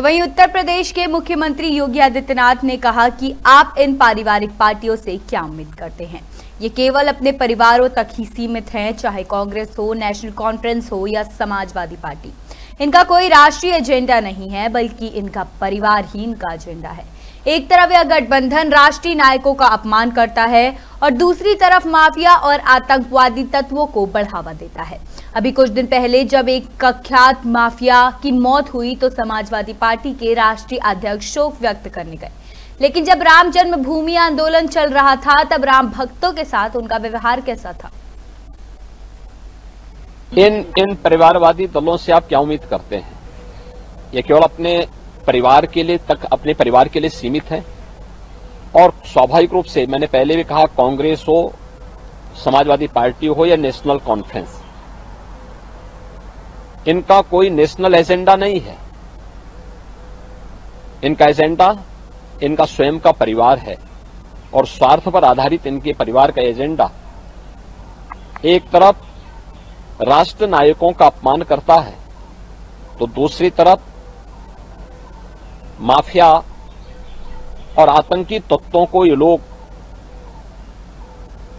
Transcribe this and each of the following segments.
वहीं उत्तर प्रदेश के मुख्यमंत्री योगी आदित्यनाथ ने कहा कि आप इन पारिवारिक पार्टियों से क्या उम्मीद करते हैं? ये केवल अपने परिवारों तक ही सीमित हैं, चाहे कांग्रेस हो, नेशनल कॉन्फ्रेंस हो या समाजवादी पार्टी। इनका कोई राष्ट्रीय एजेंडा नहीं है, बल्कि इनका परिवार ही इनका एजेंडा है। एक तरफ़ यह गठबंधन राष्ट्रीय नायकों का अपमान करता है और दूसरी तरफ़ माफिया और आतंकवादी तत्वों को बढ़ावा देता है। अभी कुछ दिन पहले जब एक कुख्यात माफिया की मौत हुई तो समाजवादी पार्टी के राष्ट्रीय अध्यक्ष शोक व्यक्त करने गए। लेकिन जब राम जन्मभूमि आंदोलन चल रहा था, तब राम भक्तों के साथ उनका व्यवहार कैसा था? इन इन परिवारवादी दलों से आप क्या उम्मीद करते हैं? ये केवल अपने परिवार के लिए तक, अपने परिवार के लिए सीमित है? और स्वाभाविक रूप से मैंने पहले भी कहा, कांग्रेस हो, समाजवादी पार्टी हो या नेशनल कॉन्फ्रेंस, इनका कोई नेशनल एजेंडा नहीं है। इनका एजेंडा, इनका स्वयं का परिवार है और स्वार्थ पर आधारित इनके परिवार का एजेंडा एक तरफ़ राष्ट्र नायकों का अपमान करता है तो दूसरी तरफ़ माफिया और आतंकी तत्वों को ये लोग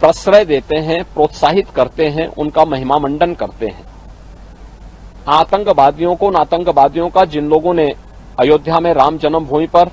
प्रश्रय देते हैं, प्रोत्साहित करते हैं, उनका महिमा मंडन करते हैं। आतंकवादियों को उन आतंकवादियों का जिन लोगों ने अयोध्या में राम जन्मभूमि पर